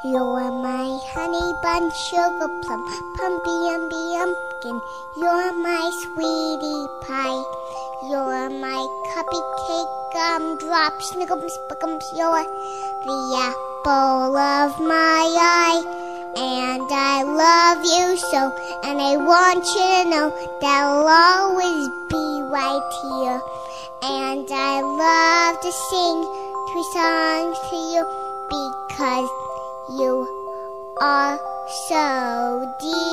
You're my honey bun, sugar plum, pumpy umby umpkin. You're my sweetie pie. You're my cupcake gumdrop, snickums, spickums. You're the apple of my eye. And I love you so, and I want you to know that I'll always be right here. And I love to sing two songs to you because you are so dear.